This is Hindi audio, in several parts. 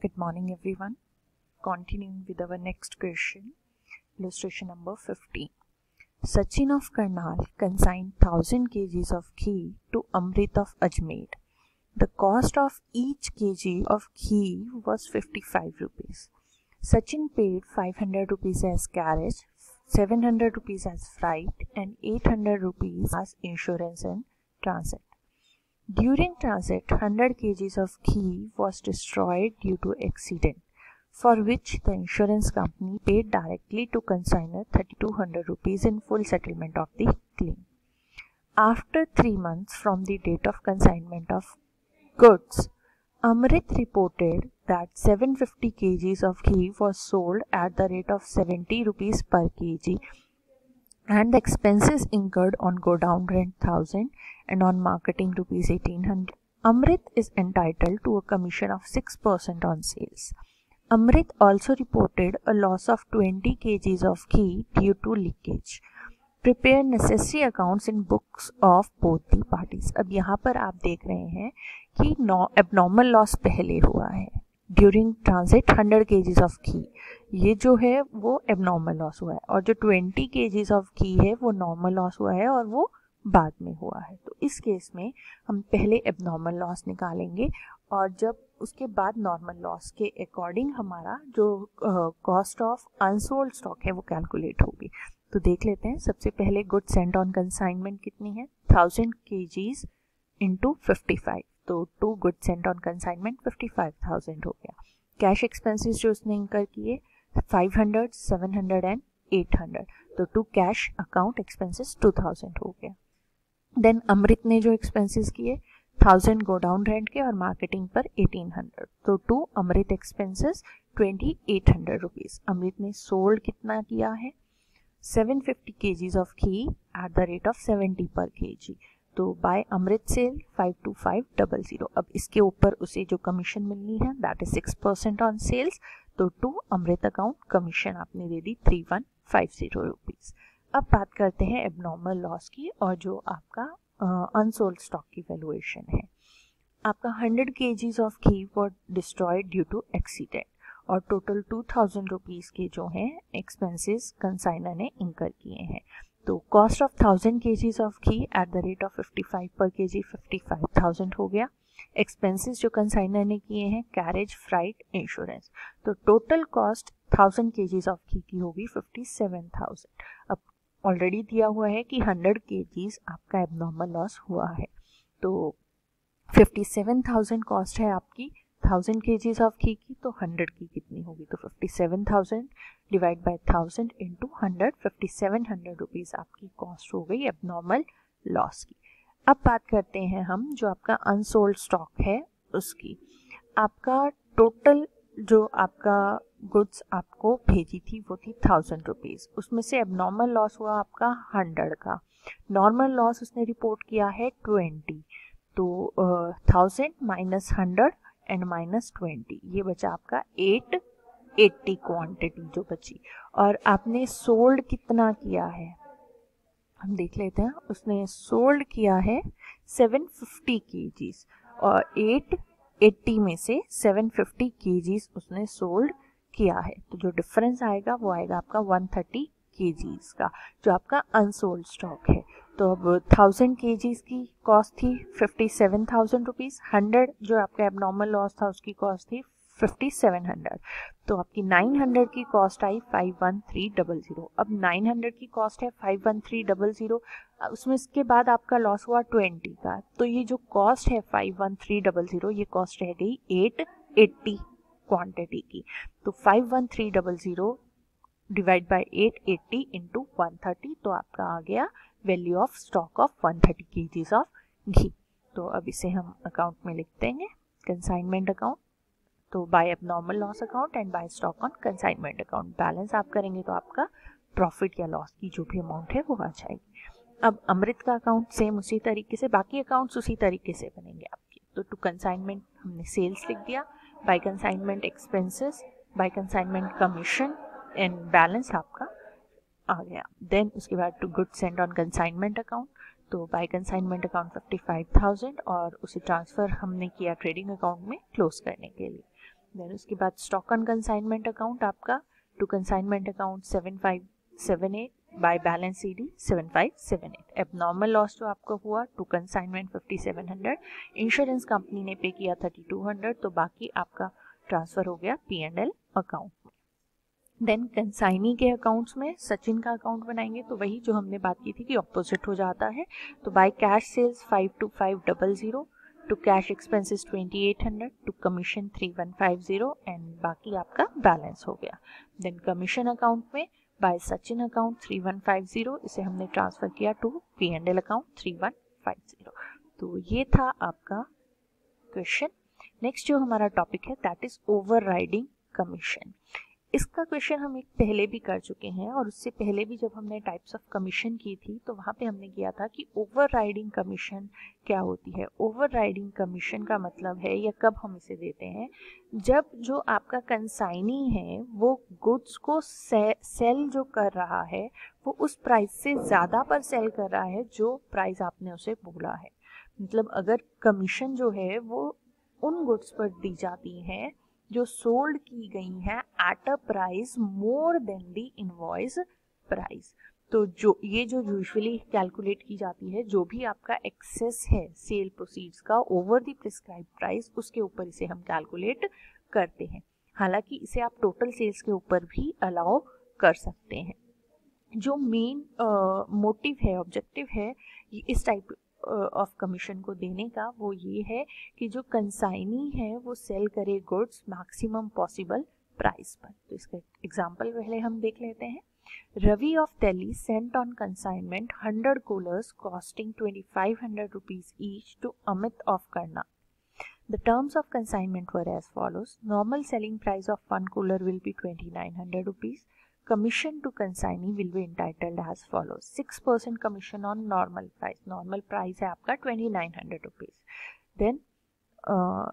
Good morning everyone. Continuing with our next question. Illustration number 15. Sachin of Karnal consigned 1000 kgs of ghee to Amrit of Ajmer. The cost of each kg of ghee was 55 rupees. Sachin paid 500 rupees as carriage, 700 rupees as freight and 800 rupees as insurance and transit. During transit, 100 kg of ghee was destroyed due to accident, for which the insurance company paid directly to consignor 3200 rupees in full settlement of the claim. After three months from the date of consignment of goods, Amrit reported that 750 kg of ghee was sold at the rate of 70 rupees per kg and the expenses incurred on go down rent 1000 and on marketing rupees 1800 amrit is entitled to a commission of 6% on sales amrit also reported a loss of 20 kgs of ghee due to leakage prepare necessary accounts in books of both the parties अब यहाँ पर आप देख रहे हैं कि एबनॉर्मल लॉस पहले हुआ है during transit 100 kgs of ghee ये जो है वो एबनॉर्मल लॉस हुआ है। और जो 20 केजीज ऑफ़ घी है, वो नॉर्मल लॉस हुआ है और वो बाद में हुआ है। तो इस केस में हम पहले एबनॉर्मल लॉस निकालेंगे और जब उसके बाद नॉर्मल लॉस के अकॉर्डिंग हमारा जो कॉस्ट ऑफ़ अनसोल्ड स्टॉक है वो कैलकुलेट होगी। तो देख लेते हैं, सबसे पहले गुड सेंट ऑन कंसाइनमेंट कितनी है? Thousand kgs into fifty five तो to good sent on consignment fifty five thousand हो गया। कैश एक्सपेंसिस जो उसने इंकर किए five hundred seven hundred and eight hundred तो to cash account expenses two thousand हो गया। देन अमृत ने जो एक्सपेंसेस किए थाउज़ेंड गो डाउन रेंट के और मार्केटिंग पर एटीन हंड्रेड तो to Amrit expenses twenty eight hundred rupees Amrit ने सोल्ड कितना किया है? Seven fifty kgs of ghee at the rate of seventy पर के जी तो by Amrit sale five two five double zero अब इसके ऊपर उसे जो कमीशन मिलनी है that is six percent on sales तो टू अमृत अकाउंट कमीशन आपने दे दी three one five zero rupees अब बात करते हैं एबनॉर्मल लॉस की और जो आपका अनसोल्ड स्टॉक की वैल्यूएशन है। आपका 100 kgs of ghee were destroyed due to accident और टोटल टू थाउज़ेंड रुपीज़ के जो हैं एक्सपेंसेस कंसाइनर ने इंकर किए हैं। तो cost of thousand kgs of ghee at the rate of fifty five पर के जी फिफ्टी फाइव थाउज़ेंड हो गया। एक्सपेंसेस जो कंसाइनर ने किए हैं कैरेज फ्राइट इंश्योरेंस तो total cost thousand kgs of ghee की होगी फिफ्टी सेवन थाउज़ेंड अब ऑलरेडी दिया हुआ है कि 100 के आपका एबनॉर्मल लॉस हुआ है. तो 57,000 कॉस्ट है आपकी थाउज़ेंड के ऑफ़ घी की तो 100 की कितनी होगी? तो 57,000 divide by 1000 into hundred fifty seven hundred rupees आपकी कॉस्ट हो गई एबनॉर्मल लॉस की. अब बात करते हैं हम जो आपका अनसोल्ड स्टॉक है उसकी। आपका टोटल जो आपका गुड्स आपको भेजी थी वो थी थाउज़ेंड रुपीज़ उसमें से अब नॉर्मल लॉस हुआ आपका हंड्रेड का। नॉर्मल लॉस उसने रिपोर्ट किया है ट्वेंटी तो thousand minus hundred and minus twenty ये बचा आपका एट एट्टी क्वांटिटी जो बची। और आपने सोल्ड कितना किया है? हम देख लेते हैं। उसने सोल्ड किया है सेवन फिफ्टी के और एट एट्टी में से सेवन फिफ्टी के उसने सोल्ड किया है। तो जो डिफरेंस आएगा वो आएगा आपका 130 थर्टी का, जो आपका अनसोल्ड स्टॉक है। तो अब थाउज़ेंड के की कॉस्ट थी fifty seven thousand rupees hundred जो आपका एबनॉर्मल लॉस था उसकी कॉस्ट थी फिफ्टी सेवन हंड्रेड तो आपकी नाइन हंड्रेड की कॉस्ट आई five one three double zero अब नाइन हंड्रेड की कॉस्ट है five one three double zero उसमें इसके बाद आपका लॉस हुआ ट्वेंटी का. तो ये जो कॉस्ट है five one three double zero ये कॉस्ट रह गई एट एट्टी क्वांटिटी की. तो five one three double zero divide by eight eighty into one thirty तो आपका आ गया value of stock of one thirty of ghee. तो अब इसे हम अकाउंट में लिखते हैं कंसाइनमेंट अकाउंट तो बाय अब normal loss account and by stock on consignment account balance आप करेंगे तो आपका प्रॉफिट या लॉस की जो भी अमाउंट है वो आ जाएगी। अब अमृत का अकाउंट सेम उसी तरीके से, बाकी अकाउंट्स उसी तरीके से बनेंगे आपके। तो टू कंसाइनमेंट हमने सेल्स लिख दिया। By consignment expenses by consignment commission and balance आपका आ गया। देन उसके बाद to good send on consignment account तो by consignment account fifty five thousand और उसे ट्रांसफ़र हमने किया ट्रेडिंग अकाउंट में क्लोज करने के लिए। देन उसके बाद स्टॉक ऑन कंसाइनमेंट अकाउंट आपका to consignment account seven five seven eight by balance C D seven five seven eight अब नॉर्मल लॉस जो आपका हुआ to consignment fifty seven hundred insurance company ने पे किया थर्टी टू हंड्रेड तो बाकी आपका ट्रांसफ़र हो गया P and L account then consignee के अकाउंट्स में सचिन का अकाउंट बनाएँगे तो वही जो हमने बात की थी कि ऑपोजिट हो जाता है तो by cash sales five two five double zero hundred to commission three one five zero and बाकी आपका बैलेंस हो गया। देन कमीशन अकाउंट में by Sachin account three one five zero इसे हमने ट्रांसफ़र किया to P and L account three one five zero तो ये था आपका क्वेश्चन नेक्स्ट जो हमारा टॉपिक है दैट इज़ ओवर कमीशन इसका क्वेश्चन हम एक पहले भी कर चुके हैं और उससे पहले भी जब हमने टाइप्स ऑफ़ कमीशन की थी तो वहाँ पे हमने किया था कि ओवर राइडिंग कमीशन क्या होती है? ओवर राइडिंग कमीशन का मतलब है या कब हम इसे देते हैं? जब जो आपका कंसाइनी है वो गुड्स को से, सेल जो कर रहा है वो उस प्राइस से ज़्यादा पर सेल कर रहा है जो प्राइस आपने उसे बोला है। मतलब अगर कमीशन जो है वो उन गुड्स पर दी जाती हैं जो सोल्ड की गई हैं at a price more than the invoice price तो जो ये जो यूजुअली कैलकुलेट की जाती है जो भी आपका एक्सेस है सेल प्रोसीड्स का ओवर द प्रिस्क्राइब प्राइस उसके ऊपर इसे हम कैलकुलेट करते हैं। हालाँकि इसे आप टोटल सेल्स के ऊपर भी अलाउ कर सकते हैं। जो मेन मोटिव uh, है ऑब्जेक्टिव है इस टाइप ऑफ़ कमीशन को देने का वो ये है कि जो कंसाइनी है, वो सेल करे गुड्स मैक्सिमम पॉसिबल प्राइस पर तो इसका एग्जांपल पहले हम देख लेते हैं Ravi of Delhi sent on consignment hundred coolers costing twenty five hundred rupees each to Amit of करना The terms of consignment were as follows. Normal selling price of one cooler will be 2900 rupees. commission to consignee will be entitled as follows. 6% commission on normal price. Normal price is aapka 2900 rupees. Then uh,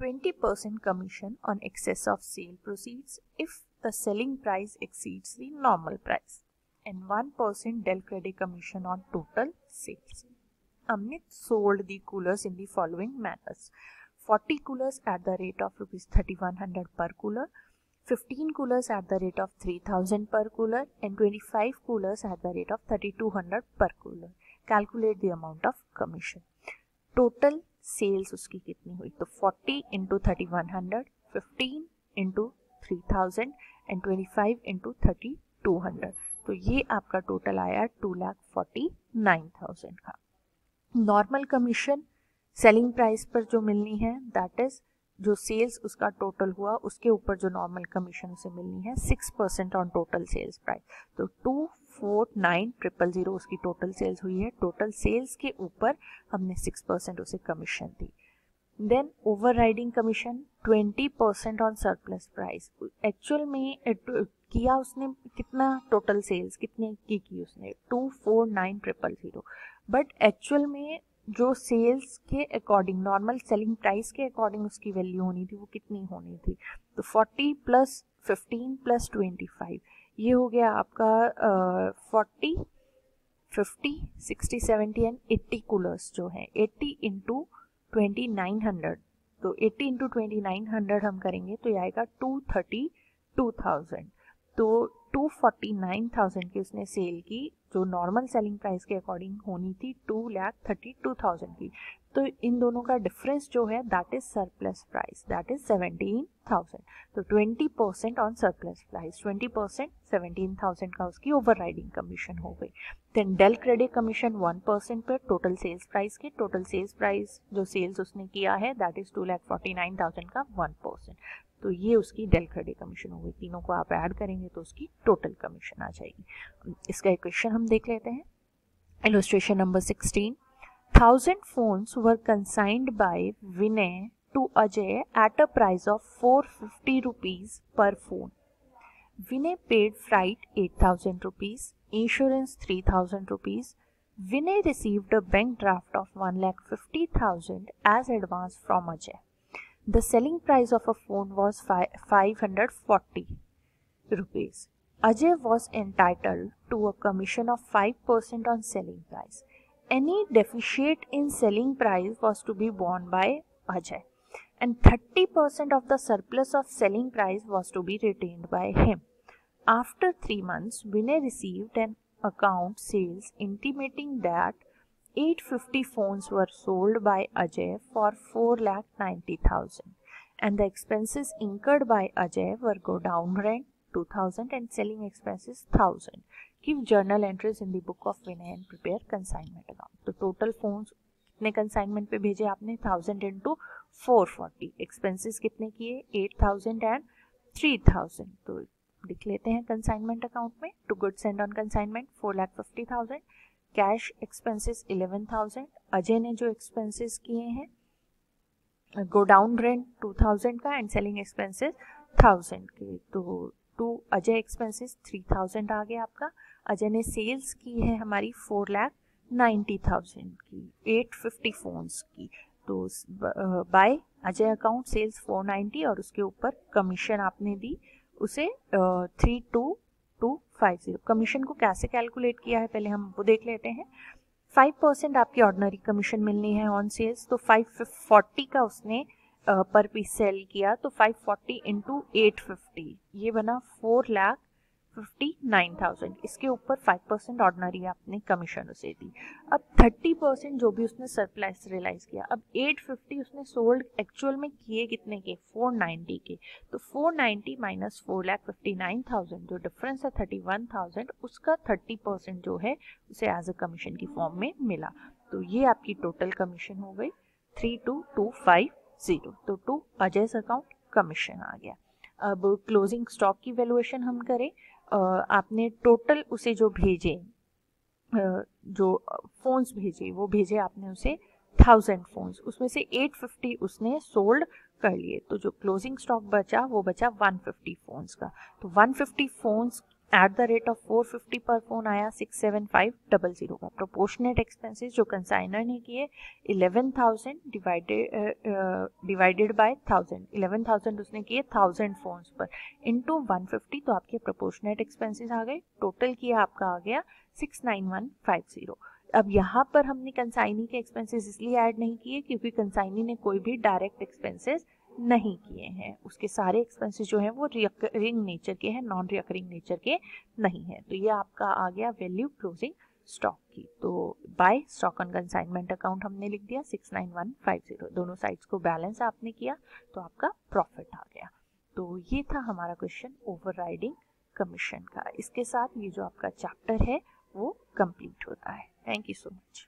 20% commission on excess of sale proceeds if the selling price exceeds the normal price. And 1% del credit commission on total sales. Amit sold the coolers in the following manners. 40 coolers at the rate of rupees 3100 per cooler. 15 coolers at the rate of 3000 per cooler and 25 coolers at the rate of 3200 per cooler. Calculate the amount of commission. Total sales उसकी कितनी हुई तो 40 into 3100, 15 into 3000 and 25 into 3200. तो ये आपका टोटल आया two lakh forty nine thousand का नॉर्मल कमीशन सेलिंग प्राइस पर जो मिलनी है दैट इज़ जो सेल्स उसका टोटल हुआ, उसके ऊपर जो नॉर्मल कमीशन उसे मिलनी है six percent on total sales price तो two four nine triple zero उसकी टोटल सेल्स हुई है। टोटल सेल्स के ऊपर हमने सिक्स परसेंट उसे commission the. Then overriding commission twenty percent on surplus price actual में किया उसने, कितना टोटल सेल्स कितने की की उसने? Two four nine triple zero but actual में जो सेल्स के अकॉर्डिंग नॉर्मल सेलिंग प्राइस के अकॉर्डिंग उसकी वैल्यू होनी थी, वो कितनी होनी थी? तो 40 प्लस 15 प्लस 25 ये हो गया आपका forty fifty sixty seventy and eighty coolers जो है। Eighty into twenty nine hundred तो eighty into twenty nine hundred हम करेंगे तो ये आएगा टू थर्टी टू थाउज़ेंड तो टू फोर्टी नाइन थाउज़ेंड की उसने सेल की जो नॉर्मल सेलिंग प्राइस के अकॉर्डिंग होनी थी two lakh thirty two thousand की। तो इन दोनों का डिफरेंस जो है that is surplus price that is seventeen thousand तो twenty percent on surplus price twenty percent seventeen thousand का उसकी ओवर राइडिंग कमीशन हो गई। Then del credit commission one percent पर टोटल सेल्स प्राइस के टोटल सेल्स प्राइस जो सेल्स उसने किया है that is two lakh forty nine thousand का वन परसेंट तो ये उसकी डेल क्रेडिट कमीशन हो गई। तीनों को आप ऐड करेंगे तो उसकी टोटल कमीशन आ जाएगी। इसका एक क्वेश्चन हम देख लेते हैं। Illustration number sixteen thousand phones were consigned by Vinay to Ajay at a price of four fifty rupees per phone Vinay paid freight eight thousand rupees insurance three thousand rupees Vinay received a bank draft of one lakh fifty thousand as advance from Ajay The selling price of a phone was 540 rupees. Ajay was entitled to a commission of 5% on selling price. Any deficit in selling price was to be borne by Ajay and 30% of the surplus of selling price was to be retained by him. After three months, Vinay received an account sales intimating that 850 phones were sold by Ajay for 4,90,000 and the expenses incurred by Ajay were go down rent 2000 and selling expenses 1000. Give journal entries in the book of Vinay and prepare consignment account. तो total phones कितने कंसाइनमेंट पे भेजे आपने thousand into four forty expenses कितने किए eight thousand and three thousand तो लिख लेते हैं कंसाइनमेंट अकाउंट में to good sent on consignment four lakh fifty thousand cash expenses eleven thousand Ajay ने जो एक्सपेंसेस किए हैं गोडाउन रेंट टू थाउज़ेंड का एंड सेलिंग एक्सपेंसेस थाउज़ेंड के। तो to Ajay expenses three thousand आ गया आपका। अजय ने सेल्स की है हमारी फोर लाख नाइन्टी थाउज़ेंड की एट फिफ्टी फोन्स की। तो by Ajay account sales four ninety और उसके ऊपर कमीशन आपने दी। उसे three two two five zero. Commission को कैसे कैलकुलेट किया है, पहले हम वो देख लेते हैं। फाइव परसेंट आपकी ऑर्डनरी कमीशन मिलनी है ऑन सेल्स तो फाइव फोर्टी का उसने पर पीस सेल किया तो five forty into eight fifty ये बना four lakh fifty nine thousand इसके ऊपर फाइव परसेंट ऑर्डनरी आपने कमीशन उसे दी। अब थर्टी परसेंट जो भी उसने सरप्लस रियलाइज़ किया, अब एट फिफ्टी उसने सोल्ड एक्चुअल में किए कितने के? फोर नाइन्टी के। तो four ninety minus four lakh fifty जो डिफरेंस है थर्टी वन थाउज़ेंड उसका थर्टी परसेंट जो है, उसे एज अ कमीशन की फॉर्म में मिला। तो ये आपकी टोटल कमीशन हो गई। Three two two five zero तो टू अजय अकाउंट कमीशन आ गया। अब क्लोजिंग स्टॉक की वैल्यूएशन हम करें। आपने टोटल उसे जो भेजे जो फ़ोन्स भेजे, वो भेजे आपने उसे थाउज़ेंड फ़ोन्स उसमें से एट फिफ्टी उसने सोल्ड कर लिए। तो जो क्लोजिंग स्टॉक बचा, वो बचा वन फिफ्टी फ़ोन्स का। तो one fifty phones at the rate of 450 per phone आया six seven five double zero का। प्रोपोर्शनेट एक्सपेंसेस जो कंसाइनर ने किए eleven thousand divided divided by thousand eleven thousand उसने किए थाउज़ेंड फोन्स पर। वन फिफ्टी तो आपके प्रोपोर्शनेट एक्सपेंसेस आ गए। टोटल किया आपका आ गया six nine one five zero अब यहाँ पर हमने कंसाइनी के एक्सपेंसेस इसलिए ऐड नहीं किए क्योंकि कंसाइनी ने कोई भी डायरेक्ट एक्सपेंसेस नहीं किए हैं। उसके सारे एक्सपेंसेस जो हैं वो रिकरिंग नेचर के हैं नॉन रिकरिंग नेचर के नहीं है। तो ये आपका आ गया वैल्यू क्लोजिंग स्टॉक की। तो by stock on consignment account हमने लिख दिया six nine one five zero दोनों साइड्स को बैलेंस आपने किया तो आपका प्रॉफिट आ गया। तो ये था हमारा क्वेश्चन ओवर कमीशन का। इसके साथ ये जो आपका चैप्टर है, वो कंप्लीट होता है। Thank you so much